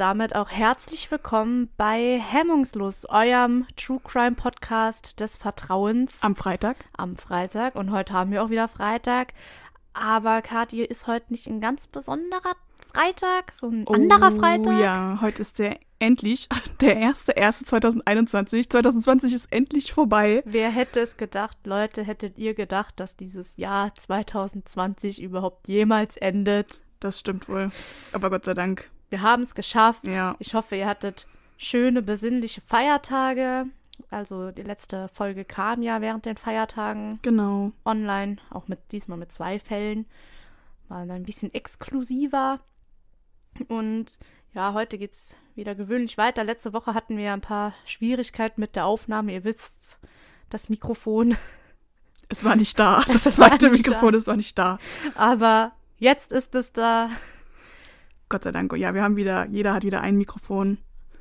Damit auch herzlich willkommen bei Hemmungslos, eurem True Crime Podcast des Vertrauens. Am Freitag. Am Freitag. Und heute haben wir auch wieder Freitag. Aber Kathi ist heute nicht ein ganz besonderer Freitag, so ein oh, anderer Freitag. Ja, heute ist der endlich der erste, erste 2021. 2020 ist endlich vorbei. Wer hätte es gedacht, Leute, hättet ihr gedacht, dass dieses Jahr 2020 überhaupt jemals endet? Das stimmt wohl. Aber Gott sei Dank. Wir haben es geschafft. Ja. Ich hoffe, ihr hattet schöne, besinnliche Feiertage. Also die letzte Folge kam ja während den Feiertagen Genau. online, auch mit diesmal mit zwei Fällen. War dann ein bisschen exklusiver. Und ja, heute geht's wieder gewöhnlich weiter. Letzte Woche hatten wir ein paar Schwierigkeiten mit der Aufnahme. Ihr wisst's, das Mikrofon. Es war nicht da. Das Es war zweite Mikrofon, da. es war nicht da. Aber jetzt ist es da. Gott sei Dank. Ja, wir haben wieder, jeder hat wieder ein Mikrofon.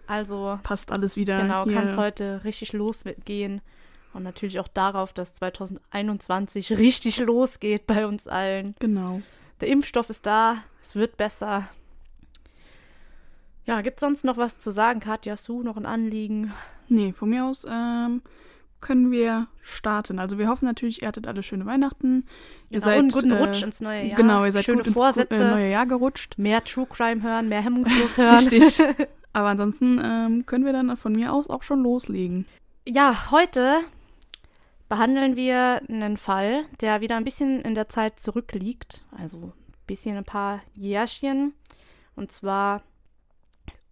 Also Passt alles wieder. genau, kann es heute richtig losgehen. Und natürlich auch darauf, dass 2021 richtig losgeht bei uns allen. Genau. Der Impfstoff ist da, es wird besser. Ja, gibt sonst noch was zu sagen? Katja, hast du noch ein Anliegen? Nee, von mir aus ähm, können wir starten. Also wir hoffen natürlich, ihr hattet alle schöne Weihnachten. Ihr Genau, seid, und guten äh, Rutsch ins neue Jahr. Genau, ihr seid Schöne gut ins Vorsätze. äh, neue Jahr gerutscht. Mehr True Crime hören, mehr hemmungslos hören. Richtig. Aber ansonsten ähm, können wir dann von mir aus auch schon loslegen. Ja, heute behandeln wir einen Fall, der wieder ein bisschen in der Zeit zurückliegt. Also ein bisschen ein paar Jährchen. Und zwar,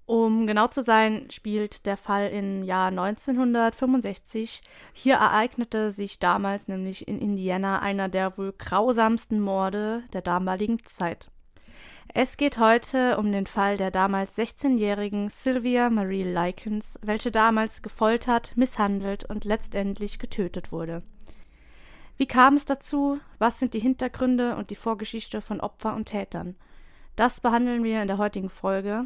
um genau zu sein, spielt der Fall im Jahr 1965. Hier ereignete sich damals nämlich in Indiana einer der wohl grausamsten Morde der damaligen Zeit. Es geht heute um den Fall der damals 16-jährigen Sylvia Marie Likens, welche damals gefoltert, misshandelt und letztendlich getötet wurde. Wie kam es dazu? Was sind die Hintergründe und die Vorgeschichte von Opfer und Tätern? Das behandeln wir in der heutigen Folge.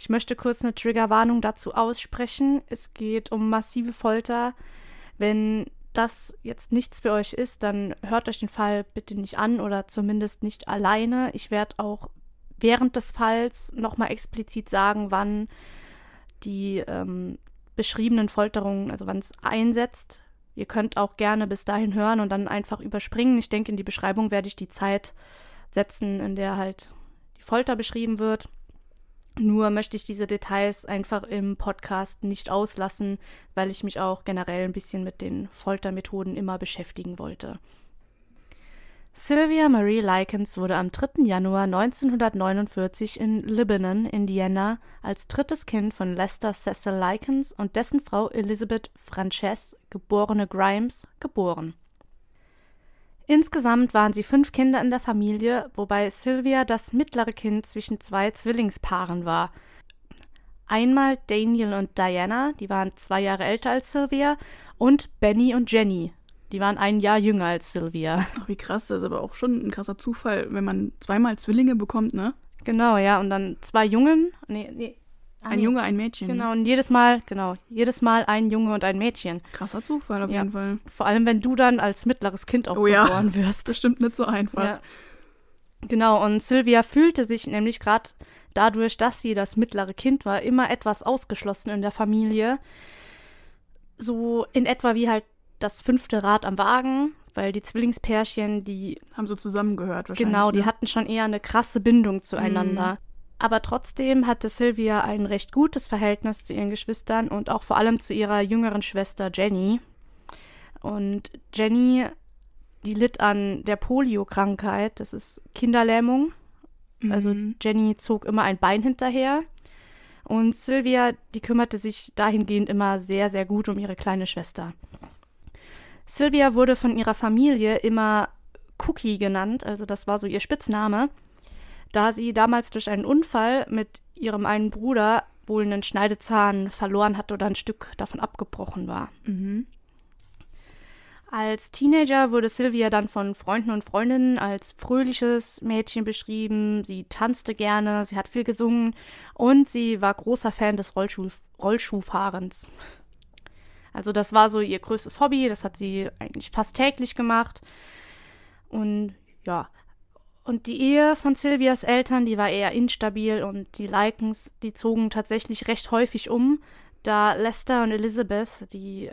Ich möchte kurz eine Triggerwarnung dazu aussprechen. Es geht um massive Folter. Wenn das jetzt nichts für euch ist, dann hört euch den Fall bitte nicht an oder zumindest nicht alleine. Ich werde auch während des Falls nochmal explizit sagen, wann die ähm, beschriebenen Folterungen, also wann es einsetzt. Ihr könnt auch gerne bis dahin hören und dann einfach überspringen. Ich denke, in die Beschreibung werde ich die Zeit setzen, in der halt die Folter beschrieben wird. Nur möchte ich diese Details einfach im Podcast nicht auslassen, weil ich mich auch generell ein bisschen mit den Foltermethoden immer beschäftigen wollte. Sylvia Marie Likens wurde am 3. Januar 1949 in Lebanon, Indiana, als drittes Kind von Lester Cecil Likens und dessen Frau Elizabeth Frances, geborene Grimes, geboren. Insgesamt waren sie fünf Kinder in der Familie, wobei Sylvia das mittlere Kind zwischen zwei Zwillingspaaren war. Einmal Daniel und Diana, die waren zwei Jahre älter als Sylvia, und Benny und Jenny, die waren ein Jahr jünger als Sylvia. Ach, wie krass, das ist aber auch schon ein krasser Zufall, wenn man zweimal Zwillinge bekommt, ne? Genau, ja, und dann zwei Jungen, nee, nee. Ein nee. Junge, ein Mädchen. Genau, und jedes Mal, genau, jedes Mal ein Junge und ein Mädchen. Krasser Zufall auf Ja. jeden Fall. Vor allem, wenn du dann als mittleres Kind auch Oh ja. geboren wirst. Bestimmt nicht so einfach. Ja. Genau, und Sylvia fühlte sich nämlich gerade dadurch, dass sie das mittlere Kind war, immer etwas ausgeschlossen in der Familie. So in etwa wie halt das fünfte Rad am Wagen, weil die Zwillingspärchen, die Haben so zusammengehört wahrscheinlich. Genau, die ne? hatten schon eher eine krasse Bindung zueinander. Aber trotzdem hatte Sylvia ein recht gutes Verhältnis zu ihren Geschwistern und auch vor allem zu ihrer jüngeren Schwester Jenny. Und Jenny, die litt an der Polio-Krankheit, das ist Kinderlähmung. Also Mhm. Jenny zog immer ein Bein hinterher. Und Sylvia, die kümmerte sich dahingehend immer sehr, sehr gut um ihre kleine Schwester. Sylvia wurde von ihrer Familie immer Cookie genannt, also das war so ihr Spitzname, da sie damals durch einen Unfall mit ihrem einen Bruder wohl einen Schneidezahn verloren hatte oder ein Stück davon abgebrochen war. Mhm. Als Teenager wurde Sylvia dann von Freunden und Freundinnen als fröhliches Mädchen beschrieben. Sie tanzte gerne, sie hat viel gesungen und sie war großer Fan des Rollschuh Rollschuhfahrens. Also das war so ihr größtes Hobby, das hat sie eigentlich fast täglich gemacht. Und ja, Und die Ehe von Sylvias Eltern, die war eher instabil und die Likens, die zogen tatsächlich recht häufig um, da Lester und Elizabeth, die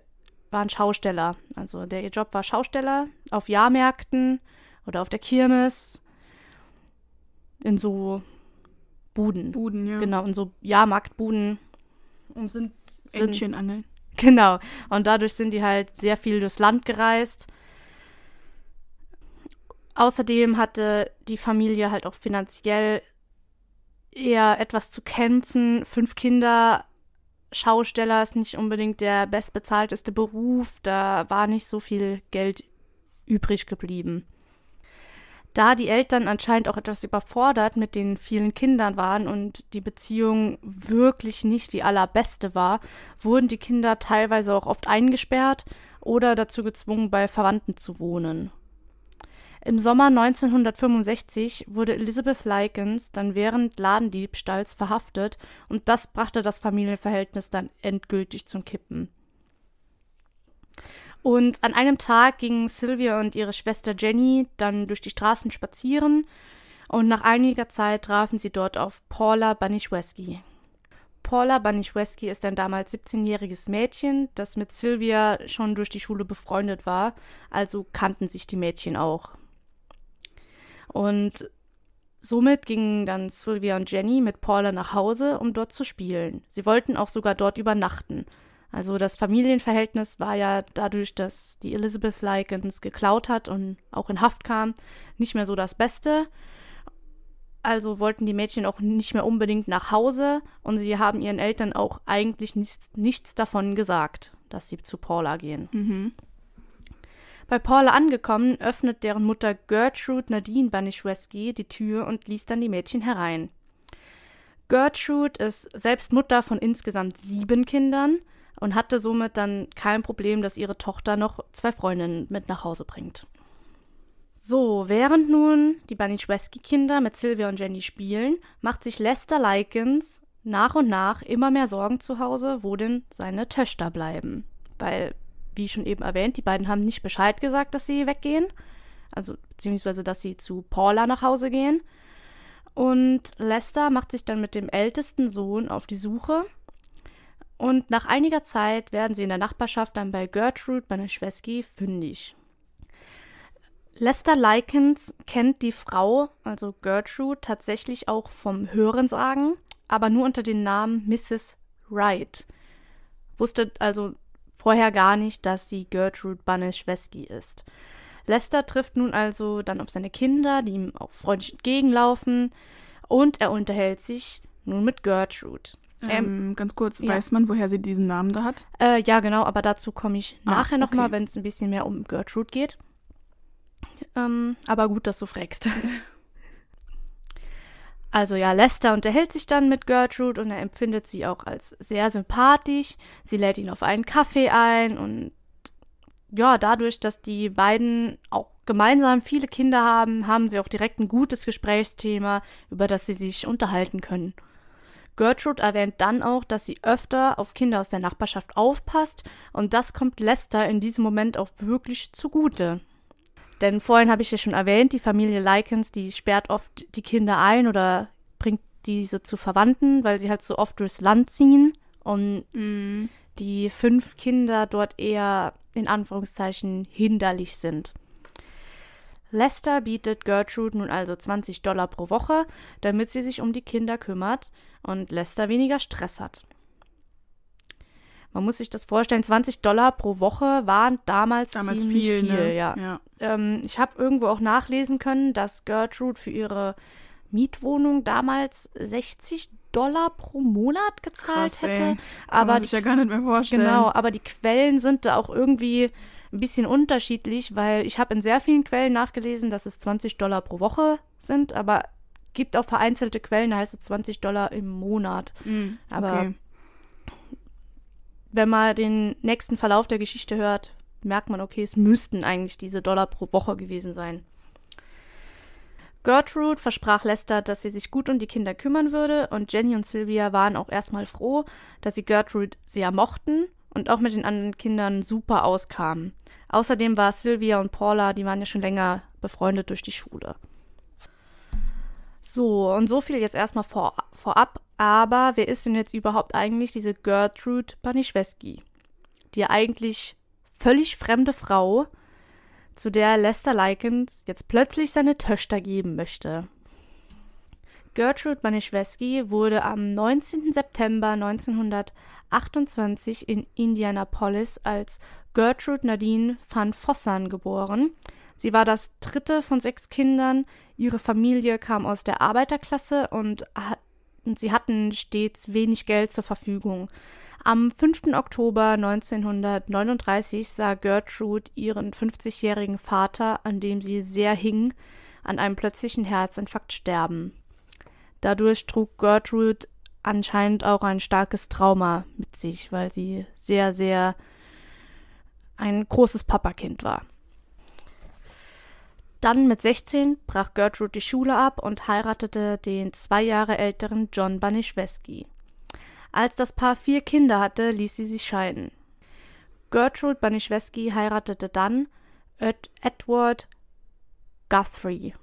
waren Schausteller. Also der ihr Job war Schausteller auf Jahrmärkten oder auf der Kirmes in so Buden. Buden, ja. Genau, in so Jahrmarktbuden und sind, sind Entchen angeln. Genau. Und dadurch sind die halt sehr viel durchs Land gereist. Außerdem hatte die Familie halt auch finanziell eher etwas zu kämpfen. Fünf Kinder, Schausteller ist nicht unbedingt der bestbezahlteste Beruf. Da war nicht so viel Geld übrig geblieben. Da die Eltern anscheinend auch etwas überfordert mit den vielen Kindern waren und die Beziehung wirklich nicht die allerbeste war, wurden die Kinder teilweise auch oft eingesperrt oder dazu gezwungen, bei Verwandten zu wohnen. Im Sommer 1965 wurde Elizabeth Likens dann während Ladendiebstahls verhaftet und das brachte das Familienverhältnis dann endgültig zum Kippen. Und an einem Tag gingen Sylvia und ihre Schwester Jenny dann durch die Straßen spazieren und nach einiger Zeit trafen sie dort auf Paula Baniszewski. Paula Baniszewski ist ein damals 17-jähriges Mädchen, das mit Sylvia schon durch die Schule befreundet war, also kannten sich die Mädchen auch. Und somit gingen dann Sylvia und Jenny mit Paula nach Hause, um dort zu spielen. Sie wollten auch sogar dort übernachten. Also das Familienverhältnis war ja dadurch, dass die Elizabeth Likens geklaut hat und auch in Haft kam, nicht mehr so das Beste. Also wollten die Mädchen auch nicht mehr unbedingt nach Hause und sie haben ihren Eltern auch eigentlich nichts, nichts davon gesagt, dass sie zu Paula gehen. Mhm. Bei Paula angekommen, öffnet deren Mutter Gertrude Nadine Baniszewski die Tür und ließ dann die Mädchen herein. Gertrude ist selbst Mutter von insgesamt sieben Kindern und hatte somit dann kein Problem, dass ihre Tochter noch zwei Freundinnen mit nach Hause bringt. So, während nun die Baniszewski-Kinder mit Sylvia und Jenny spielen, macht sich Lester Likens nach und nach immer mehr Sorgen zu Hause, wo denn seine Töchter bleiben. Weil, wie schon eben erwähnt, die beiden haben nicht Bescheid gesagt, dass sie weggehen. Also, beziehungsweise, dass sie zu Paula nach Hause gehen. Und Lester macht sich dann mit dem ältesten Sohn auf die Suche und nach einiger Zeit werden sie in der Nachbarschaft dann bei Gertrude Baniszewski fündig. Lester Likens kennt die Frau, also Gertrude, tatsächlich auch vom Hörensagen, aber nur unter dem Namen Mrs. Wright. Wusste also vorher gar nicht, dass sie Gertrude Baniszewski ist. Lester trifft nun also dann auf seine Kinder, die ihm auch freundlich entgegenlaufen, und er unterhält sich nun mit Gertrude. Ähm, Ähm, ganz kurz, ja. weiß man, woher sie diesen Namen da hat? Äh, ja, genau, aber dazu komme ich Ah, nachher nochmal, okay. wenn es ein bisschen mehr um Gertrude geht. Ähm, aber gut, dass du fragst. also ja, Lester unterhält sich dann mit Gertrude und er empfindet sie auch als sehr sympathisch. Sie lädt ihn auf einen Kaffee ein und ja, dadurch, dass die beiden auch gemeinsam viele Kinder haben, haben sie auch direkt ein gutes Gesprächsthema, über das sie sich unterhalten können. Gertrude erwähnt dann auch, dass sie öfter auf Kinder aus der Nachbarschaft aufpasst und das kommt Lester in diesem Moment auch wirklich zugute. Denn vorhin habe ich ja schon erwähnt, die Familie Likens, die sperrt oft die Kinder ein oder bringt diese zu Verwandten, weil sie halt so oft durchs Land ziehen und Mm. die fünf Kinder dort eher in Anführungszeichen hinderlich sind. Lester bietet Gertrude nun also 20 Dollar pro Woche, damit sie sich um die Kinder kümmert und Lester weniger Stress hat. Man muss sich das vorstellen, 20 Dollar pro Woche waren damals, Damals ziemlich viel, viel, ne? ja. ja. Ähm, ich habe irgendwo auch nachlesen können, dass Gertrude für ihre Mietwohnung damals 60 Dollar pro Monat gezahlt Krass, ey. hätte. Kann Aber man die sich ja gar nicht mehr vorstellen. Genau, aber die Quellen sind da auch irgendwie ein bisschen unterschiedlich, weil ich habe in sehr vielen Quellen nachgelesen, dass es 20 Dollar pro Woche sind, aber gibt auch vereinzelte Quellen, da heißt es 20 Dollar im Monat. Mm, Aber- okay. Wenn man den nächsten Verlauf der Geschichte hört, merkt man, okay, es müssten eigentlich diese Dollar pro Woche gewesen sein. Gertrude versprach Lester, dass sie sich gut um die Kinder kümmern würde, und Jenny und Sylvia waren auch erstmal froh, dass sie Gertrude sehr mochten und auch mit den anderen Kindern super auskamen. Außerdem war Sylvia und Paula, die waren ja schon länger befreundet durch die Schule. So, und so viel jetzt erstmal vor, vorab. Aber wer ist denn jetzt überhaupt eigentlich diese Gertrude Banischewski? Die eigentlich völlig fremde Frau, zu der Lester Likens jetzt plötzlich seine Töchter geben möchte. Gertrude Banischewski wurde am 19. September 1928 in Indianapolis als Gertrude Nadine van Vossern geboren. Sie war das dritte von sechs Kindern. Ihre Familie kam aus der Arbeiterklasse und, und sie hatten stets wenig Geld zur Verfügung. Am 5. Oktober 1939 sah Gertrude ihren 50-jährigen Vater, an dem sie sehr hing, an einem plötzlichen Herzinfarkt sterben. Dadurch trug Gertrude anscheinend auch ein starkes Trauma mit sich, weil sie sehr, sehr ein großes Papakind war. Dann mit 16 brach Gertrude die Schule ab und heiratete den zwei Jahre älteren John Banischewski. Als das Paar vier Kinder hatte, ließ sie sich scheiden. Gertrude Banischewski heiratete dann Ed Edward Guthrie.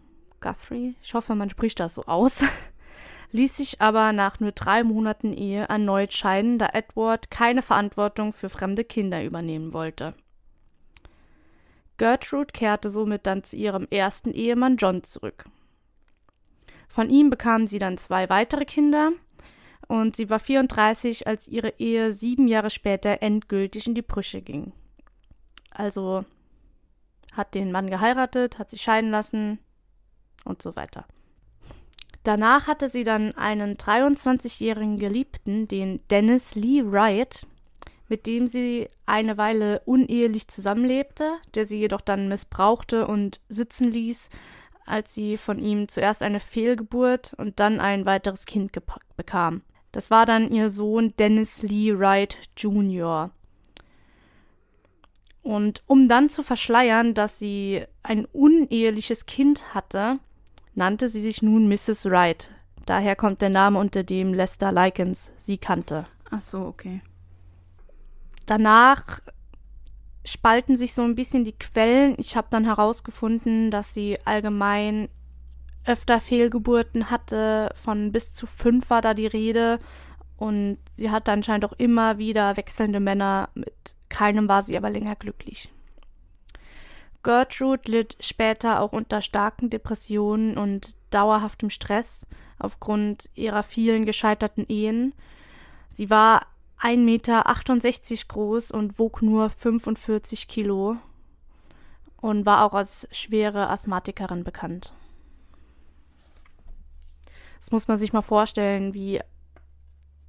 Guthrie? Ich hoffe, man spricht das so aus. ließ sich aber nach nur drei Monaten Ehe erneut scheiden, da Edward keine Verantwortung für fremde Kinder übernehmen wollte. Gertrude kehrte somit dann zu ihrem ersten Ehemann John zurück. Von ihm bekam sie dann zwei weitere Kinder und sie war 34, als ihre Ehe sieben Jahre später endgültig in die Brüche ging. Also hat den Mann geheiratet, hat sich scheiden lassen und so weiter. Danach hatte sie dann einen 23-jährigen Geliebten, den Dennis Lee Wright, mit dem sie eine Weile unehelich zusammenlebte, der sie jedoch dann missbrauchte und sitzen ließ, als sie von ihm zuerst eine Fehlgeburt und dann ein weiteres Kind bekam. Das war dann ihr Sohn Dennis Lee Wright Jr. Und um dann zu verschleiern, dass sie ein uneheliches Kind hatte, nannte sie sich nun Mrs. Wright. Daher kommt der Name, unter dem Lester Likens sie kannte. Ach so, okay. Danach spalten sich so ein bisschen die Quellen. Ich habe dann herausgefunden, dass sie allgemein öfter Fehlgeburten hatte. Von bis zu fünf war da die Rede. Und sie hatte anscheinend auch immer wieder wechselnde Männer. Mit keinem war sie aber länger glücklich. Gertrude litt später auch unter starken Depressionen und dauerhaftem Stress aufgrund ihrer vielen gescheiterten Ehen. Sie war 1,68 Meter groß und wog nur 45 Kilo und war auch als schwere Asthmatikerin bekannt. Das muss man sich mal vorstellen, wie,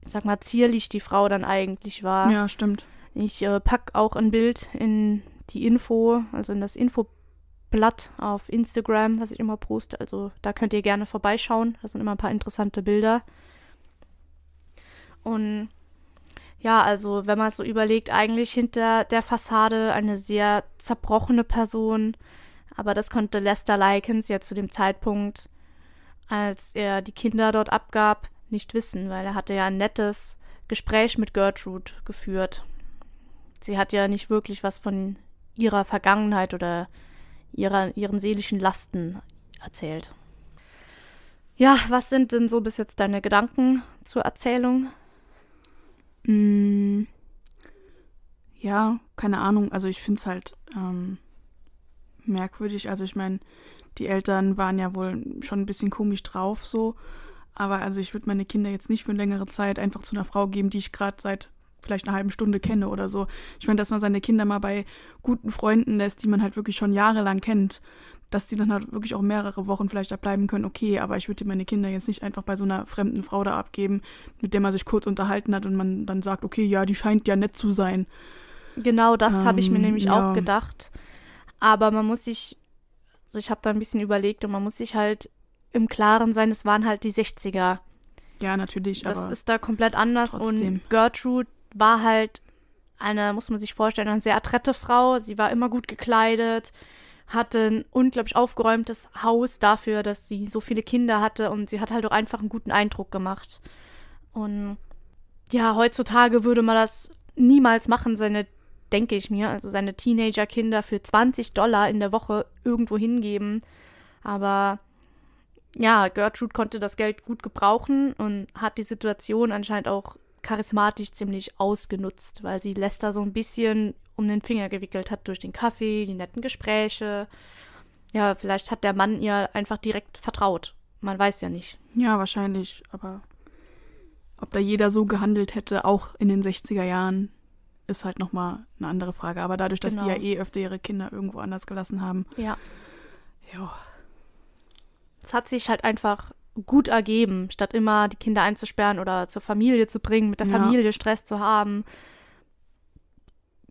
ich sag mal, zierlich die Frau dann eigentlich war. Ja, stimmt. Ich äh, pack auch ein Bild in die Info, also in das Infoblatt auf Instagram, was ich immer poste. Also da könnt ihr gerne vorbeischauen. Da sind immer ein paar interessante Bilder. Und ja, also wenn man es so überlegt, eigentlich hinter der Fassade eine sehr zerbrochene Person. Aber das konnte Lester Likens ja zu dem Zeitpunkt, als er die Kinder dort abgab, nicht wissen, weil er hatte ja ein nettes Gespräch mit Gertrude geführt. Sie hat ja nicht wirklich was von ihrer Vergangenheit oder ihrer, ihren seelischen Lasten erzählt. Ja, was sind denn so bis jetzt deine Gedanken zur Erzählung? Mm, ja, keine Ahnung. Also ich finde es halt ähm, merkwürdig. Also ich meine, die Eltern waren ja wohl schon ein bisschen komisch drauf so. Aber also ich würde meine Kinder jetzt nicht für längere Zeit einfach zu einer Frau geben, die ich gerade seit vielleicht eine halbe Stunde kenne oder so. Ich meine, dass man seine Kinder mal bei guten Freunden lässt, die man halt wirklich schon jahrelang kennt, dass die dann halt wirklich auch mehrere Wochen vielleicht da bleiben können, okay, aber ich würde meine Kinder jetzt nicht einfach bei so einer fremden Frau da abgeben, mit der man sich kurz unterhalten hat und man dann sagt, okay, ja, die scheint ja nett zu sein. Genau, das ähm, habe ich mir ähm, nämlich ja. auch gedacht. Aber man muss sich, also ich habe da ein bisschen überlegt und man muss sich halt im Klaren sein, es waren halt die 60er. Ja, natürlich. Das ist da komplett anders trotzdem. und Gertrude war halt eine, muss man sich vorstellen, eine sehr adrette Frau. Sie war immer gut gekleidet, hatte ein unglaublich aufgeräumtes Haus dafür, dass sie so viele Kinder hatte und sie hat halt auch einfach einen guten Eindruck gemacht. Und ja, heutzutage würde man das niemals machen, seine, denke ich mir, also seine Teenager-Kinder für 20 Dollar in der Woche irgendwo hingeben. Aber ja, Gertrude konnte das Geld gut gebrauchen und hat die Situation anscheinend auch charismatisch ziemlich ausgenutzt, weil sie Lester so ein bisschen um den Finger gewickelt hat durch den Kaffee, die netten Gespräche. Ja, vielleicht hat der Mann ihr einfach direkt vertraut. Man weiß ja nicht. Ja, wahrscheinlich, aber ob da jeder so gehandelt hätte, auch in den 60er Jahren, ist halt nochmal eine andere Frage. Aber dadurch, dass Genau. die ja eh öfter ihre Kinder irgendwo anders gelassen haben, Ja. ja. Es hat sich halt einfach gut ergeben, statt immer die Kinder einzusperren oder zur Familie zu bringen, mit der Ja. Familie Stress zu haben.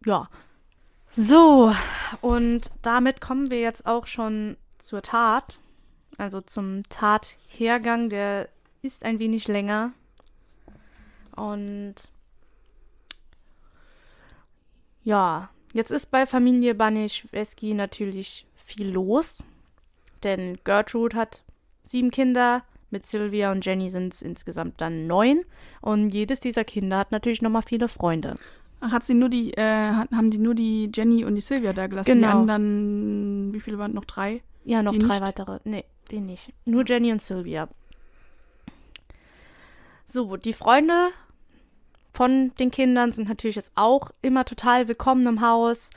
Ja. So, und damit kommen wir jetzt auch schon zur Tat. Also zum Tathergang, der ist ein wenig länger. Und ja, jetzt ist bei Familie Banischewski natürlich viel los. Denn Gertrude hat sieben Kinder, mit Sylvia und Jenny sind es insgesamt dann neun. Und jedes dieser Kinder hat natürlich nochmal viele Freunde. Ach, hat sie nur die, äh, haben die nur die Jenny und die Sylvia da gelassen? Die Genau. anderen, wie viele waren noch? Drei? Ja, noch Die drei nicht? weitere. Nee, die nicht. Nur Jenny und Sylvia. So, die Freunde von den Kindern sind natürlich jetzt auch immer total willkommen im Haus.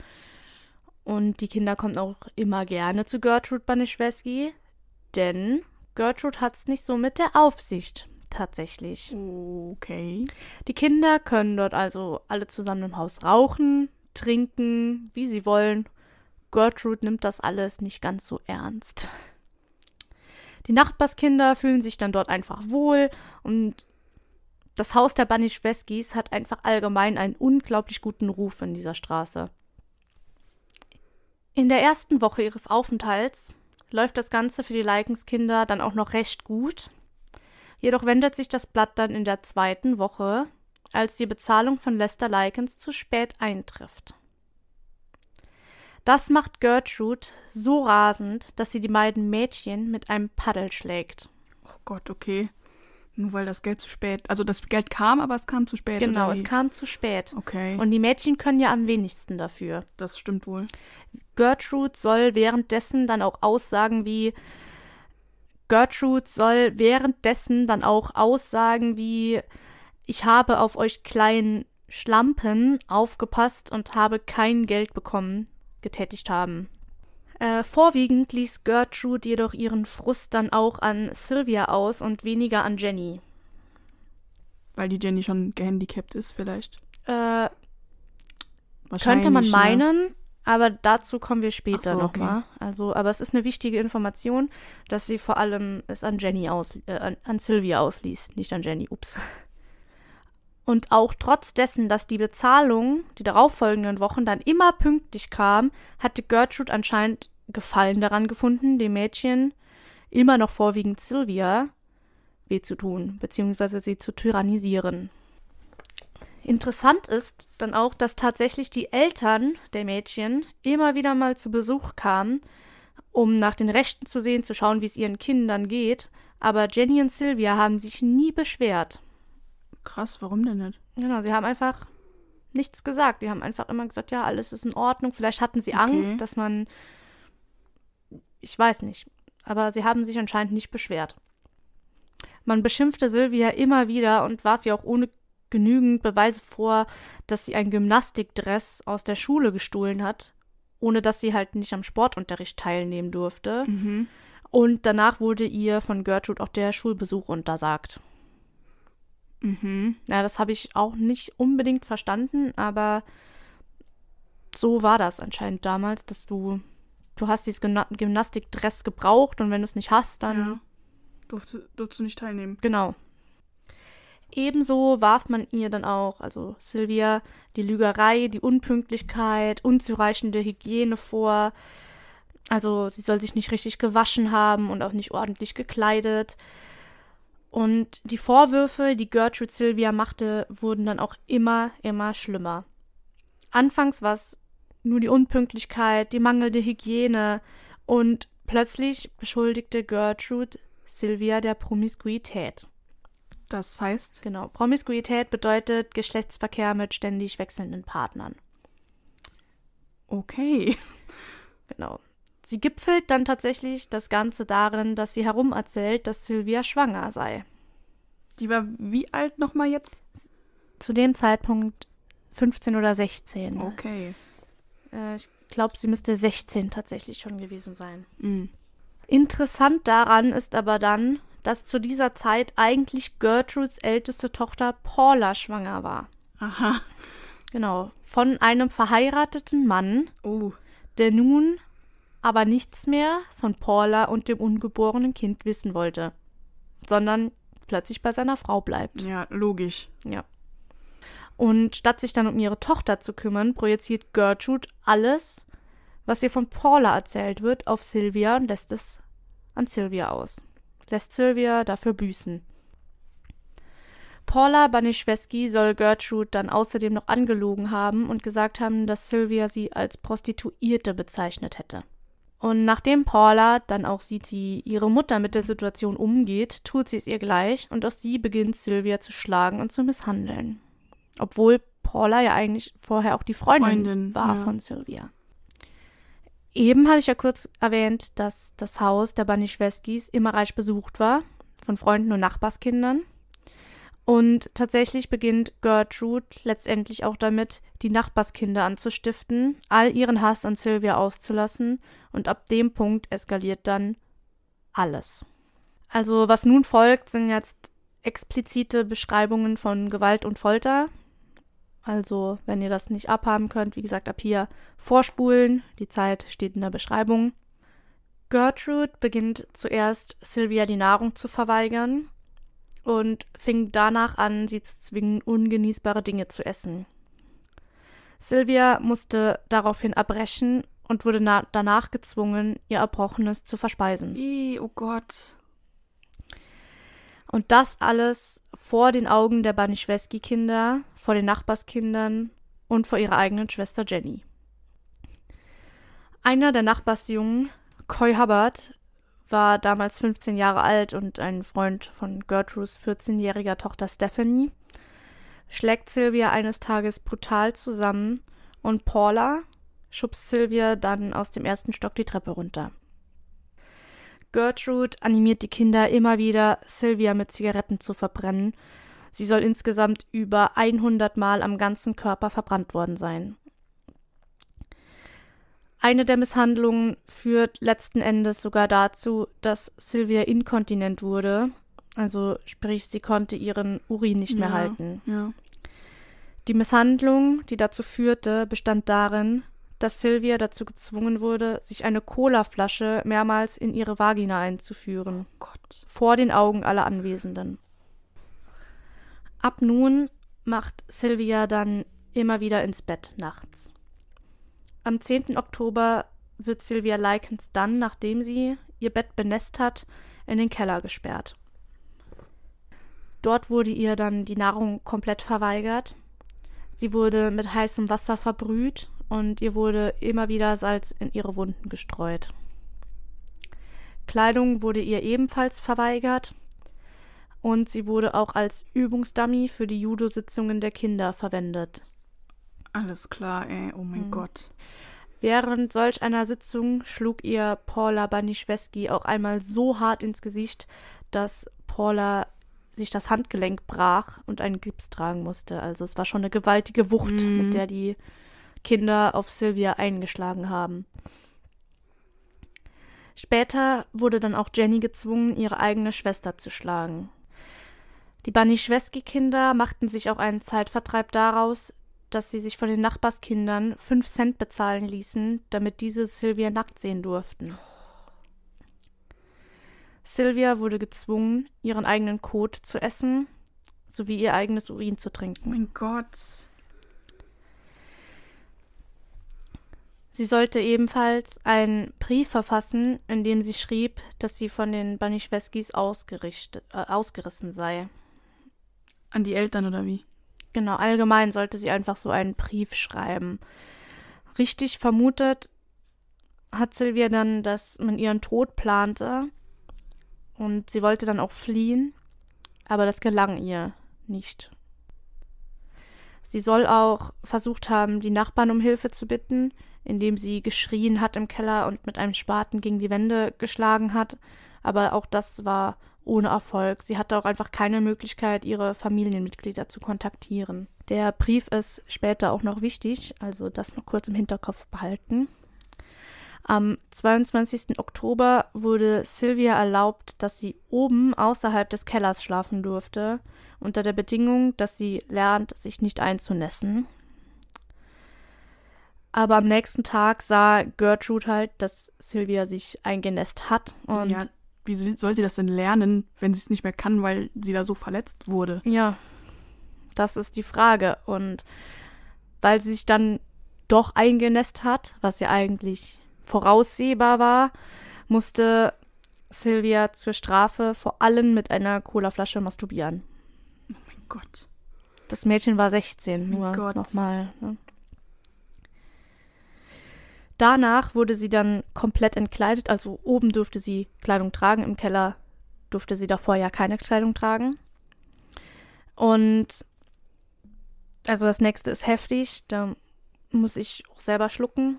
Und die Kinder kommen auch immer gerne zu Gertrude Banischewski. Denn Gertrude hat es nicht so mit der Aufsicht tatsächlich. Okay. Die Kinder können dort also alle zusammen im Haus rauchen, trinken, wie sie wollen. Gertrude nimmt das alles nicht ganz so ernst. Die Nachbarskinder fühlen sich dann dort einfach wohl und das Haus der Banischweskis hat einfach allgemein einen unglaublich guten Ruf in dieser Straße. In der ersten Woche ihres Aufenthalts läuft das Ganze für die Likenskinder dann auch noch recht gut. Jedoch wendet sich das Blatt dann in der zweiten Woche, als die Bezahlung von Lester Likens zu spät eintrifft. Das macht Gertrude so rasend, dass sie die beiden Mädchen mit einem Paddel schlägt. Oh Gott, okay. Nur weil das Geld zu spät, also das Geld kam, aber es kam zu spät. Genau, es kam zu spät. Okay, Und die Mädchen können ja am wenigsten dafür. das stimmt wohl. Gertrude soll währenddessen dann auch Aussagen wie Gertrude soll währenddessen dann auch Aussagen wie ich habe auf euch kleinen Schlampen aufgepasst und habe kein Geld bekommen getätigt haben. Äh, vorwiegend ließ Gertrude jedoch ihren Frust dann auch an Sylvia aus und weniger an Jenny. Weil die Jenny schon gehandicapt ist, vielleicht. Äh, Könnte man ne? meinen, aber dazu kommen wir später so, nochmal. Also, aber es ist eine wichtige Information, dass sie vor allem es an Jenny aus, äh, an, an Sylvia ausliest, nicht an Jenny. Ups. Und auch trotz dessen, dass die Bezahlung die darauffolgenden Wochen dann immer pünktlich kam, hatte Gertrude anscheinend Gefallen daran gefunden, dem Mädchen immer noch vorwiegend Sylvia weh zu tun, beziehungsweise sie zu tyrannisieren. Interessant ist dann auch, dass tatsächlich die Eltern der Mädchen immer wieder mal zu Besuch kamen, um nach den Rechten zu sehen, zu schauen, wie es ihren Kindern geht. Aber Jenny und Sylvia haben sich nie beschwert. Krass, warum denn nicht? Genau, sie haben einfach nichts gesagt. Die haben einfach immer gesagt, ja, alles ist in Ordnung. Vielleicht hatten sie Okay. Angst, dass man. Ich weiß nicht. Aber sie haben sich anscheinend nicht beschwert. Man beschimpfte Sylvia immer wieder und warf ihr auch ohne genügend Beweise vor, dass sie ein Gymnastikdress aus der Schule gestohlen hat, ohne dass sie halt nicht am Sportunterricht teilnehmen durfte. Mhm. Und danach wurde ihr von Gertrude auch der Schulbesuch untersagt. Mhm. Ja, das habe ich auch nicht unbedingt verstanden, aber so war das anscheinend damals, dass du, du hast dieses Gymna Gymnastikdress gebraucht und wenn du es nicht hast, dann Ja. Durfte, durfte nicht teilnehmen. genau. Ebenso warf man ihr dann auch, also Sylvia, die Lügerei, die Unpünktlichkeit, unzureichende Hygiene vor. Also sie soll sich nicht richtig gewaschen haben und auch nicht ordentlich gekleidet. Und die Vorwürfe, die Gertrude Sylvia machte, wurden dann auch immer, immer schlimmer. Anfangs war es nur die Unpünktlichkeit, die mangelnde Hygiene und plötzlich beschuldigte Gertrude Sylvia der Promiskuität. Das heißt, Genau. Promiskuität bedeutet Geschlechtsverkehr mit ständig wechselnden Partnern. okay. Genau. Sie gipfelt dann tatsächlich das Ganze darin, dass sie herumerzählt, dass Sylvia schwanger sei. Die war wie alt nochmal jetzt? Zu dem Zeitpunkt 15 oder 16. Okay. Äh, ich glaube, sie müsste 16 tatsächlich schon gewesen sein. Mhm. Interessant daran ist aber dann, dass zu dieser Zeit eigentlich Gertrudes älteste Tochter Paula schwanger war. Aha. Genau, von einem verheirateten Mann, Oh. der nun aber nichts mehr von Paula und dem ungeborenen Kind wissen wollte, sondern plötzlich bei seiner Frau bleibt. Ja, logisch. Ja. Und statt sich dann um ihre Tochter zu kümmern, projiziert Gertrude alles, was ihr von Paula erzählt wird, auf Sylvia und lässt es an Sylvia aus. Lässt Sylvia dafür büßen. Paula Banischewski soll Gertrude dann außerdem noch angelogen haben und gesagt haben, dass Sylvia sie als Prostituierte bezeichnet hätte. Und nachdem Paula dann auch sieht, wie ihre Mutter mit der Situation umgeht, tut sie es ihr gleich und auch sie beginnt Sylvia zu schlagen und zu misshandeln. Obwohl Paula ja eigentlich vorher auch die Freundin, Freundin, war ja. von Sylvia. Eben habe ich ja kurz erwähnt, dass das Haus der Banischweskis immer reich besucht war, von Freunden und Nachbarskindern. Und tatsächlich beginnt Gertrude letztendlich auch damit, die Nachbarskinder anzustiften, all ihren Hass an Sylvia auszulassen und ab dem Punkt eskaliert dann alles. Also was nun folgt, sind jetzt explizite Beschreibungen von Gewalt und Folter. Also wenn ihr das nicht abhaben könnt, wie gesagt, ab hier vorspulen, die Zeit steht in der Beschreibung. Gertrude beginnt zuerst Sylvia die Nahrung zu verweigern und fing danach an, sie zu zwingen, ungenießbare Dinge zu essen. Sylvia musste daraufhin erbrechen und wurde na- danach gezwungen, ihr Erbrochenes zu verspeisen. Ih, oh Gott. Und das alles vor den Augen der Banischewski-Kinder, vor den Nachbarskindern und vor ihrer eigenen Schwester Jenny. Einer der Nachbarsjungen, Coy Hubbard, war damals 15 Jahre alt und ein Freund von Gertrudes 14-jähriger Tochter Stephanie, schlägt Sylvia eines Tages brutal zusammen und Paula schubst Sylvia dann aus dem ersten Stock die Treppe runter. Gertrude animiert die Kinder immer wieder, Sylvia mit Zigaretten zu verbrennen. Sie soll insgesamt über 100 Mal am ganzen Körper verbrannt worden sein. Eine der Misshandlungen führt letzten Endes sogar dazu, dass Sylvia inkontinent wurde. Also sprich, sie konnte ihren Urin nicht mehr Ja. halten. Ja. Die Misshandlung, die dazu führte, bestand darin, dass Sylvia dazu gezwungen wurde, sich eine Colaflasche mehrmals in ihre Vagina einzuführen, Gott. vor den Augen aller Anwesenden. Ab nun macht Sylvia dann immer wieder ins Bett nachts. Am 10. Oktober wird Sylvia Likens dann, nachdem sie ihr Bett benässt hat, in den Keller gesperrt. Dort wurde ihr dann die Nahrung komplett verweigert. Sie wurde mit heißem Wasser verbrüht und ihr wurde immer wieder Salz in ihre Wunden gestreut. Kleidung wurde ihr ebenfalls verweigert und sie wurde auch als Übungsdummy für die Judo-Sitzungen der Kinder verwendet. Alles klar, ey. Oh mein Mhm. Gott. Während solch einer Sitzung schlug ihr Paula Banischewski auch einmal so hart ins Gesicht, dass Paula sich das Handgelenk brach und einen Gips tragen musste. Also es war schon eine gewaltige Wucht, Mhm. mit der die Kinder auf Sylvia eingeschlagen haben. Später wurde dann auch Jenny gezwungen, ihre eigene Schwester zu schlagen. Die Banischewski-Kinder machten sich auch einen Zeitvertreib daraus, dass sie sich von den Nachbarskindern fünf Cent bezahlen ließen, damit diese Sylvia nackt sehen durften. Sylvia wurde gezwungen, ihren eigenen Kot zu essen, sowie ihr eigenes Urin zu Oh trinken. mein Gott. Sie sollte ebenfalls einen Brief verfassen, in dem sie schrieb, dass sie von den ausgerichtet, äh, ausgerissen sei. An die Eltern oder wie? Genau, allgemein sollte sie einfach so einen Brief schreiben. Richtig vermutet hat Sylvia dann, dass man ihren Tod plante und sie wollte dann auch fliehen, aber das gelang ihr nicht. Sie soll auch versucht haben, die Nachbarn um Hilfe zu bitten, indem sie geschrien hat im Keller und mit einem Spaten gegen die Wände geschlagen hat. Aber auch das war ohne Erfolg. Sie hatte auch einfach keine Möglichkeit, ihre Familienmitglieder zu kontaktieren. Der Brief ist später auch noch wichtig, also das noch kurz im Hinterkopf behalten. Am 22. Oktober wurde Sylvia erlaubt, dass sie oben außerhalb des Kellers schlafen durfte, unter der Bedingung, dass sie lernt, sich nicht einzunässen. Aber am nächsten Tag sah Gertrude halt, dass Sylvia sich eingenässt hat. Und ja, wie soll sie das denn lernen, wenn sie es nicht mehr kann, weil sie da so verletzt wurde? Ja, das ist die Frage. Und weil sie sich dann doch eingenässt hat, was ja eigentlich voraussehbar war, musste Sylvia zur Strafe vor allem mit einer Colaflasche masturbieren. Oh mein Gott. Das Mädchen war 16, Oh nur Gott. nochmal. Ne? Danach wurde sie dann komplett entkleidet, also oben durfte sie Kleidung tragen, im Keller durfte sie davor ja keine Kleidung tragen. Und also das nächste ist heftig, da muss ich auch selber schlucken.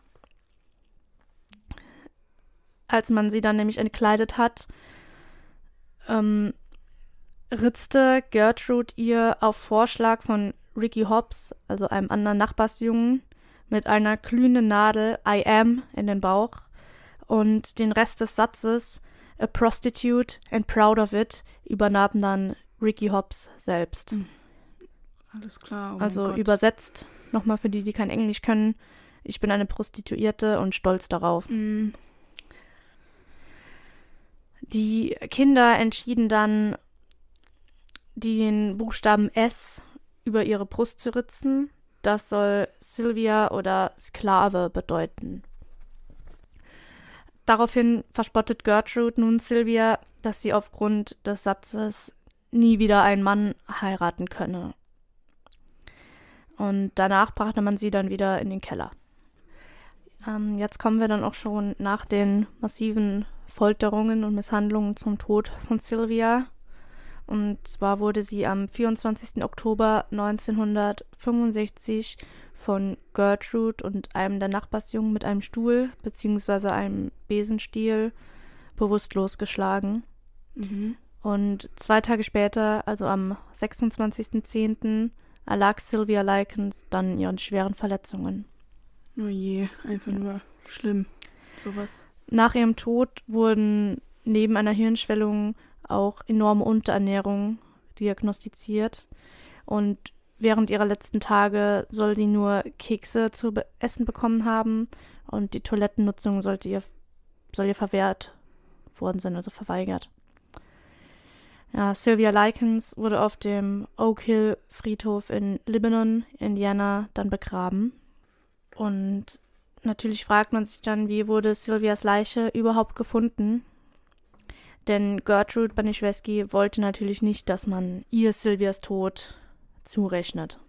Als man sie dann nämlich entkleidet hat, ähm, ritzte Gertrude ihr auf Vorschlag von Ricky Hobbs, also einem anderen Nachbarsjungen, mit einer glühenden Nadel I am in den Bauch und den Rest des Satzes A prostitute and proud of it übernahm dann Ricky Hobbs selbst. Alles klar. Oh also Gott. übersetzt, nochmal für die, die kein Englisch können, ich bin eine Prostituierte und stolz darauf. Mm, Die Kinder entschieden dann, den Buchstaben S über ihre Brust zu ritzen. Das soll Sylvia oder Sklave bedeuten. Daraufhin verspottet Gertrude nun Sylvia, dass sie aufgrund des Satzes nie wieder einen Mann heiraten könne. Und danach brachte man sie dann wieder in den Keller. Ähm, jetzt kommen wir dann auch schon nach den massiven Folterungen und Misshandlungen zum Tod von Sylvia. Und zwar wurde sie am 24. Oktober 1965 von Gertrude und einem der Nachbarsjungen mit einem Stuhl bzw. einem Besenstiel bewusstlos geschlagen. mhm. Und zwei Tage später, also am 26.10., erlag Sylvia Likens dann ihren schweren Verletzungen. Oh je, einfach nur schlimm. Sowas. Nach ihrem Tod wurden neben einer Hirnschwellung auch enorme Unterernährung diagnostiziert. Und während ihrer letzten Tage soll sie nur Kekse zu be essen bekommen haben und die Toilettennutzung sollte ihr, soll ihr verwehrt worden sein, also verweigert. Ja, Sylvia Likens wurde auf dem Oak Hill Friedhof in Lebanon, Indiana, dann begraben. Und natürlich fragt man sich dann, wie wurde Sylvias Leiche überhaupt gefunden? Denn Gertrude Baniszewski wollte natürlich nicht, dass man ihr Sylvias Tod zurechnet.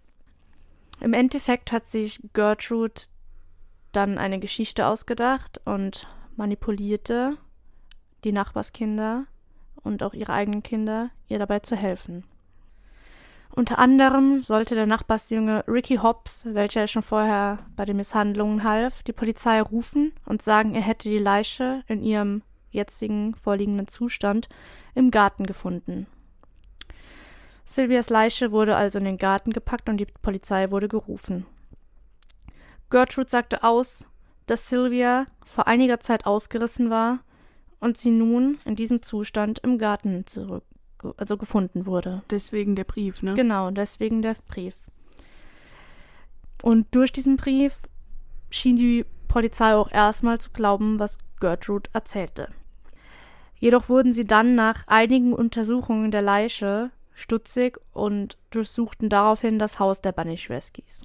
Im Endeffekt hat sich Gertrude dann eine Geschichte ausgedacht und manipulierte die Nachbarskinder und auch ihre eigenen Kinder, ihr dabei zu helfen. Unter anderem sollte der Nachbarsjunge Ricky Hobbs, welcher schon vorher bei den Misshandlungen half, die Polizei rufen und sagen, er hätte die Leiche in ihrem jetzigen vorliegenden Zustand im Garten gefunden. Sylvias Leiche wurde also in den Garten gepackt und die Polizei wurde gerufen. Gertrude sagte aus, dass Sylvia vor einiger Zeit ausgerissen war und sie nun in diesem Zustand im Garten zurück, also gefunden wurde. Deswegen der Brief, ne? Genau, deswegen der Brief. Und durch diesen Brief schien die Polizei auch erstmal zu glauben, was Gertrude erzählte. Jedoch wurden sie dann nach einigen Untersuchungen der Leiche stutzig und durchsuchten daraufhin das Haus der Baniszewskis.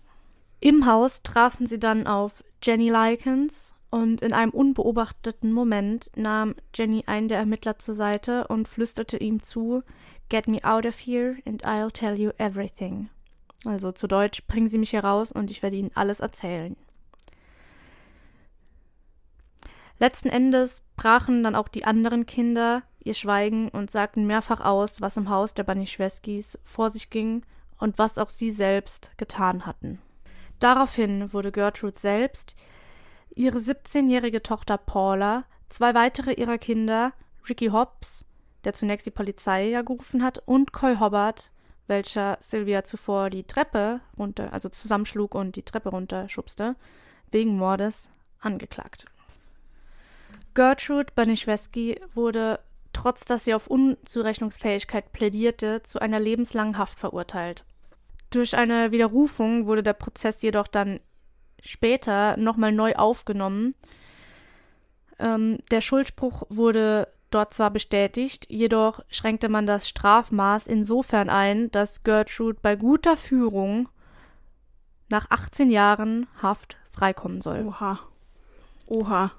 Im Haus trafen sie dann auf Jenny Likens und in einem unbeobachteten Moment nahm Jenny einen der Ermittler zur Seite und flüsterte ihm zu, Get me out of here and I'll tell you everything. Also zu Deutsch, bringen Sie mich hier raus und ich werde Ihnen alles erzählen. Letzten Endes brachen dann auch die anderen Kinder ihr Schweigen und sagten mehrfach aus, was im Haus der Baniszewskis vor sich ging und was auch sie selbst getan hatten. Daraufhin wurde Gertrude selbst, ihre 17-jährige Tochter Paula, zwei weitere ihrer Kinder, Ricky Hobbs, der zunächst die Polizei ja gerufen hat, und Coy Hobbart, welcher Sylvia zuvor die Treppe runter, also zusammenschlug und die Treppe runterschubste, wegen Mordes angeklagt. Gertrude Banischewski wurde, trotz dass sie auf Unzurechnungsfähigkeit plädierte, zu einer lebenslangen Haft verurteilt. Durch eine Widerrufung wurde der Prozess jedoch dann später nochmal neu aufgenommen. Ähm, der Schuldspruch wurde dort zwar bestätigt, jedoch schränkte man das Strafmaß insofern ein, dass Gertrude bei guter Führung nach 18 Jahren Haft freikommen soll. Oha. Oha.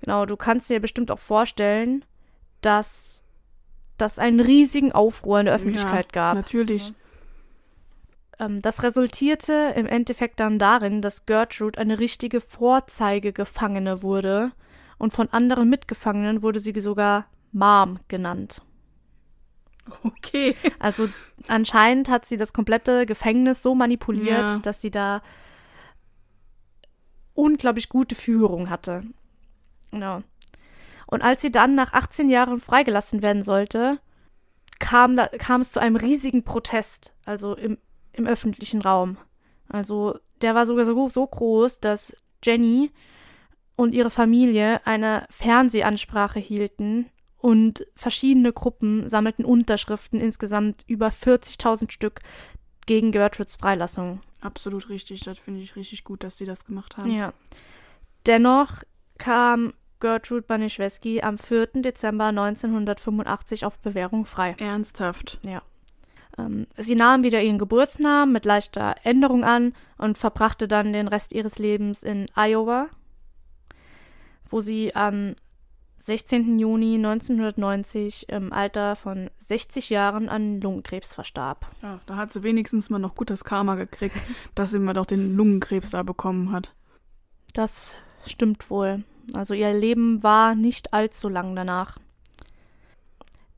Genau, du kannst dir bestimmt auch vorstellen, dass das einen riesigen Aufruhr in der Öffentlichkeit ja, gab. Natürlich. Ähm, das resultierte im Endeffekt dann darin, dass Gertrude eine richtige Vorzeigegefangene wurde und von anderen Mitgefangenen wurde sie sogar Mom genannt. Okay. Also anscheinend hat sie das komplette Gefängnis so manipuliert, Ja. dass sie da unglaublich gute Führung hatte. Genau. Und als sie dann nach 18 Jahren freigelassen werden sollte, kam, da, kam es zu einem riesigen Protest, also im, im öffentlichen Raum. Also der war sogar so, so groß, dass Jenny und ihre Familie eine Fernsehansprache hielten und verschiedene Gruppen sammelten Unterschriften, insgesamt über 40.000 Stück, gegen Gertrudes Freilassung. Absolut richtig. Das finde ich richtig gut, dass sie das gemacht haben. Ja. Dennoch kam Gertrude Banischewski am 4. Dezember 1985 auf Bewährung frei. Ernsthaft. Ähm, sie nahm wieder ihren Geburtsnamen mit leichter Änderung an und verbrachte dann den Rest ihres Lebens in Iowa, wo sie am 16. Juni 1990 im Alter von 60 Jahren an Lungenkrebs verstarb. Ja, da hat sie wenigstens mal noch gutes Karma gekriegt, dass sie mal doch den Lungenkrebs da bekommen hat. Das stimmt wohl. Also ihr Leben war nicht allzu lang danach.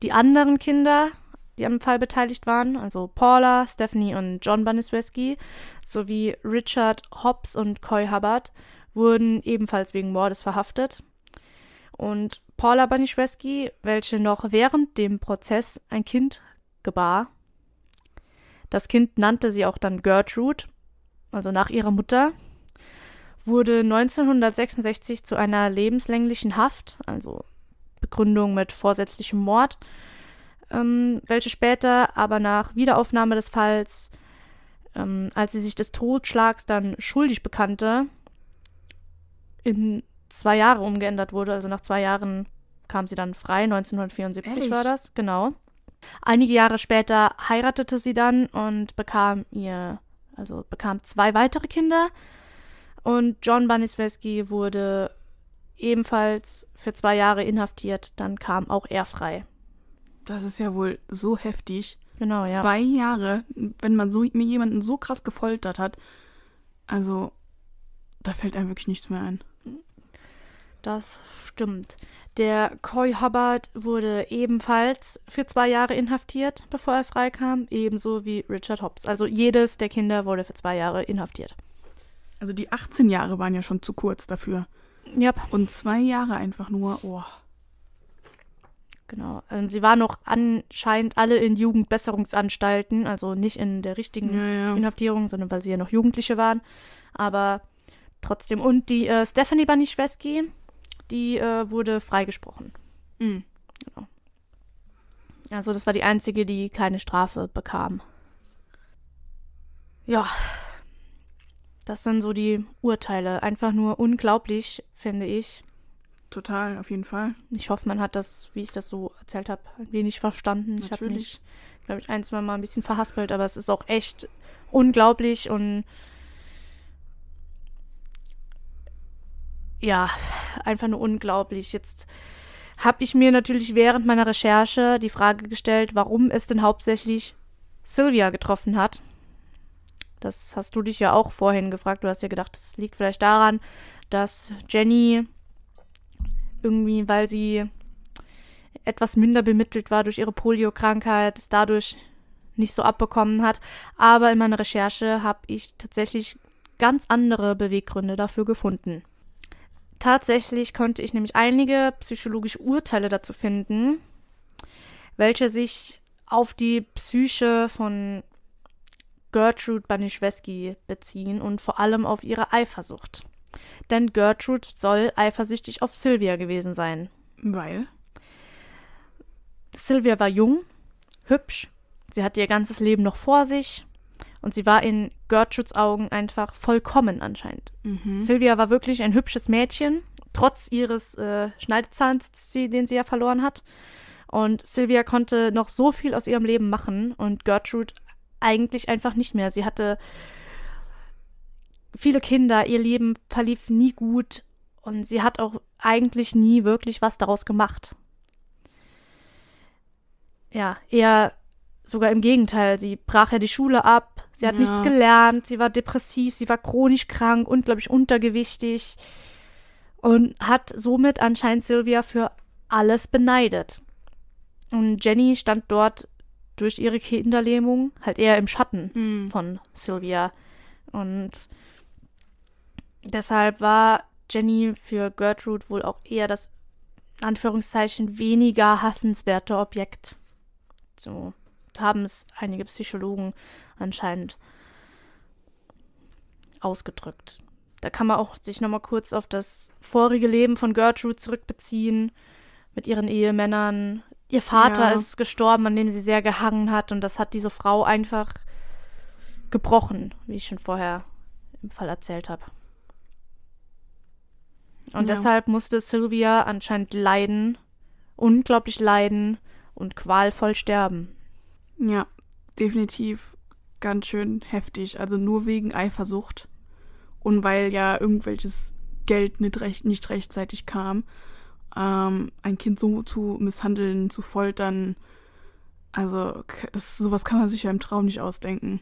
Die anderen Kinder, die am Fall beteiligt waren, also Paula, Stephanie und John Banisweski, sowie Richard Hobbs und Coy Hubbard, wurden ebenfalls wegen Mordes verhaftet. Und Paula Banischewski, welche noch während dem Prozess ein Kind gebar, das Kind nannte sie auch dann Gertrude, also nach ihrer Mutter, wurde 1966 zu einer lebenslänglichen Haft, also Begründung mit vorsätzlichem Mord, ähm, welche später aber nach Wiederaufnahme des Falls, ähm, als sie sich des Totschlags dann schuldig bekannte, in zwei Jahre umgeändert wurde. Also nach zwei Jahren kam sie dann frei, 1974 Ehrlich? war das, genau. Einige Jahre später heiratete sie dann und bekam ihr, also bekam zwei weitere Kinder. Und John Banisweski wurde ebenfalls für zwei Jahre inhaftiert. Dann kam auch er frei. Das ist ja wohl so heftig. Genau, ja. Zwei Jahre, wenn man so mir jemanden so krass gefoltert hat. Also, da fällt einem wirklich nichts mehr ein. Das stimmt. Der Coy Hubbard wurde ebenfalls für zwei Jahre inhaftiert, bevor er freikam, ebenso wie Richard Hobbs. Also jedes der Kinder wurde für zwei Jahre inhaftiert. Also die 18 Jahre waren ja schon zu kurz dafür. Ja, Und zwei Jahre einfach nur, oh. Genau. Und sie waren noch anscheinend alle in Jugendbesserungsanstalten, also nicht in der richtigen Ja, ja. Inhaftierung, sondern weil sie ja noch Jugendliche waren. Aber trotzdem. Und die äh, Stephanie Banischewski, die äh, wurde freigesprochen. Mhm. Also das war die einzige, die keine Strafe bekam. Ja, das sind so die Urteile. Einfach nur unglaublich, finde ich. Total, auf jeden Fall. Ich hoffe, man hat das, wie ich das so erzählt habe, ein wenig verstanden. Ich habe Natürlich. mich, glaube ich, ein, zwei Mal ein bisschen verhaspelt, aber es ist auch echt unglaublich und ja, einfach nur unglaublich. Jetzt habe ich mir natürlich während meiner Recherche die Frage gestellt, warum es denn hauptsächlich Sylvia getroffen hat. Das hast du dich ja auch vorhin gefragt. Du hast ja gedacht, das liegt vielleicht daran, dass Jenny irgendwie, weil sie etwas minder bemittelt war durch ihre Poliokrankheit, es dadurch nicht so abbekommen hat. Aber in meiner Recherche habe ich tatsächlich ganz andere Beweggründe dafür gefunden. Tatsächlich konnte ich nämlich einige psychologische Urteile dazu finden, welche sich auf die Psyche von Gertrude Banischewski beziehen und vor allem auf ihre Eifersucht. Denn Gertrude soll eifersüchtig auf Sylvia gewesen sein. Weil? Sylvia war jung, hübsch, sie hatte ihr ganzes Leben noch vor sich und sie war in Gertrudes Augen einfach vollkommen anscheinend. Mhm. Sylvia war wirklich ein hübsches Mädchen, trotz ihres äh, Schneidezahns, den sie ja verloren hat. Und Sylvia konnte noch so viel aus ihrem Leben machen und Gertrude eigentlich einfach nicht mehr. Sie hatte viele Kinder, ihr Leben verlief nie gut und sie hat auch eigentlich nie wirklich was daraus gemacht. Ja, eher sogar im Gegenteil. Sie brach ja die Schule ab, sie hat Ja. nichts gelernt, sie war depressiv, sie war chronisch krank, unglaublich untergewichtig und hat somit anscheinend Sylvia für alles beneidet. Und Jenny stand dort durch ihre Kinderlähmung halt eher im Schatten Mhm. von Sylvia. Und deshalb war Jenny für Gertrude wohl auch eher das Anführungszeichen weniger hassenswerte Objekt. So haben es einige Psychologen anscheinend ausgedrückt. Da kann man auch sich nochmal kurz auf das vorige Leben von Gertrude zurückbeziehen, mit ihren Ehemännern. Ihr Vater Ja. ist gestorben, an dem sie sehr gehangen hat, und das hat diese Frau einfach gebrochen, wie ich schon vorher im Fall erzählt habe. Und Ja. deshalb musste Sylvia anscheinend leiden, unglaublich leiden und qualvoll sterben. Ja, definitiv ganz schön heftig. Also nur wegen Eifersucht und weil ja irgendwelches Geld nicht, recht, nicht rechtzeitig kam. Ähm, ein Kind so zu misshandeln, zu foltern. Also das, sowas kann man sich ja im Traum nicht ausdenken.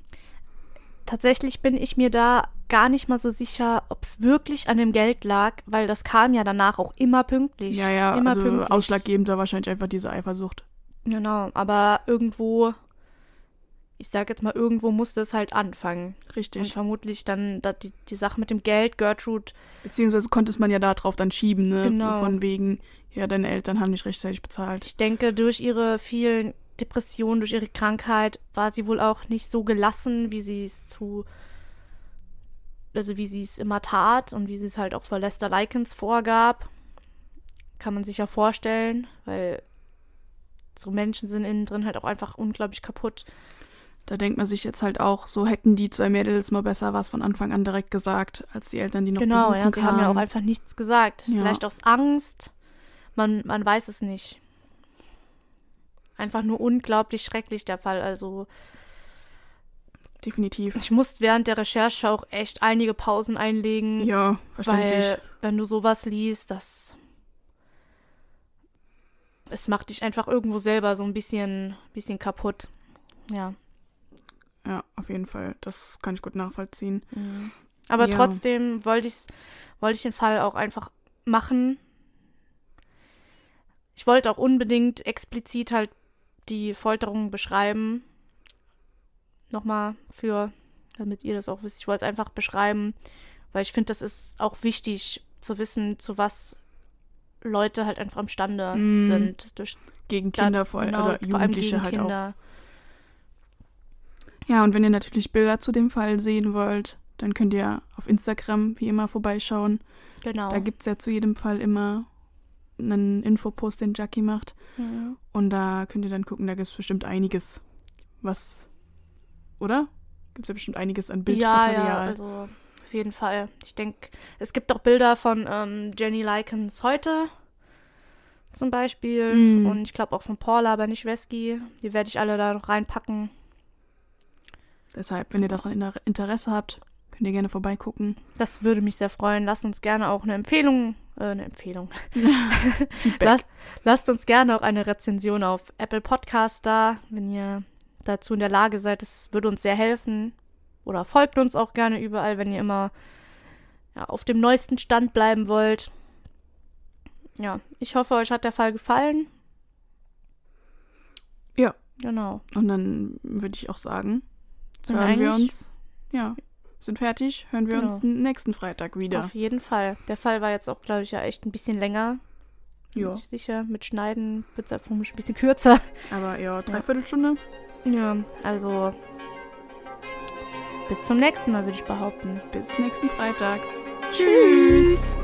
Tatsächlich bin ich mir da gar nicht mal so sicher, ob es wirklich an dem Geld lag, weil das kam ja danach auch immer pünktlich. ja, ja, immer also pünktlich. ausschlaggebend war wahrscheinlich einfach diese Eifersucht. Genau, aber irgendwo, ich sag jetzt mal, irgendwo musste es halt anfangen. Und Richtig. vermutlich dann da die, die Sache mit dem Geld, Gertrude, Beziehungsweise konnte es man ja darauf dann schieben, ne? Genau. So von wegen, ja, deine Eltern haben nicht rechtzeitig bezahlt. ich denke, durch ihre vielen Depressionen, durch ihre Krankheit, war sie wohl auch nicht so gelassen, wie sie es zu, also wie sie es immer tat und wie sie es halt auch vor Lester Likens vorgab. Kann man sich ja vorstellen, weil so Menschen sind innen drin halt auch einfach unglaublich kaputt. Da denkt man sich jetzt halt auch, so hätten die zwei Mädels mal besser was von Anfang an direkt gesagt, als die Eltern die noch Genau, besuchen ja, sie haben ja auch kamen. einfach nichts gesagt. Ja. Vielleicht aus Angst. Man, man weiß es nicht. Einfach nur unglaublich schrecklich der Fall. Also Definitiv. ich musste während der Recherche auch echt einige Pausen einlegen, Ja, verständlich. weil wenn du sowas liest, das es macht dich einfach irgendwo selber so ein bisschen, bisschen kaputt. Ja. Ja, auf jeden Fall. Das kann ich gut nachvollziehen. Mhm. Aber Ja. trotzdem wollte ich wollte ich den Fall auch einfach machen. Ich wollte auch unbedingt explizit halt die Folterung beschreiben. Nochmal für, damit ihr das auch wisst. Ich wollte es einfach beschreiben, weil ich finde, das ist auch wichtig zu wissen, zu was Leute halt einfach imstande Mhm. sind. Durch Gegen Kinder vor, genau, oder vor allem Jugendliche gegen halt auch. Kinder. Ja, und wenn ihr natürlich Bilder zu dem Fall sehen wollt, dann könnt ihr auf Instagram wie immer vorbeischauen. Genau. Da gibt es ja zu jedem Fall immer einen Infopost, den Jackie macht. Mhm. Und da könnt ihr dann gucken, da gibt es bestimmt einiges, was, oder? Gibt es ja bestimmt einiges an Ja, Bildmaterial. ja, also auf jeden Fall. Ich denke, es gibt auch Bilder von ähm, Jenny Likens heute zum Beispiel. Mm. Und ich glaube auch von Paula Banischewski. Die werde ich alle da noch reinpacken. Deshalb, wenn ihr daran Inter- Interesse habt, könnt ihr gerne vorbeigucken. Das würde mich sehr freuen. Lasst uns gerne auch eine Empfehlung, äh, eine Empfehlung. Lass, lasst uns gerne auch eine Rezension auf Apple Podcast da, wenn ihr dazu in der Lage seid. Das würde uns sehr helfen. Oder folgt uns auch gerne überall, wenn ihr immer ja, auf dem neuesten Stand bleiben wollt. Ja, ich hoffe, euch hat der Fall gefallen. Genau. Und dann würde ich auch sagen, hören wir uns. Ja, sind fertig. Hören wir Genau. uns nächsten Freitag wieder. Auf jeden Fall. Der Fall war jetzt auch, glaube ich, ja echt ein bisschen länger. Bin Ja. ich sicher. Mit Schneiden wird es einfach ein bisschen kürzer. Aber ja, Dreiviertelstunde. Ja, also bis zum nächsten Mal, würde ich behaupten. Bis nächsten Freitag. Tschüss.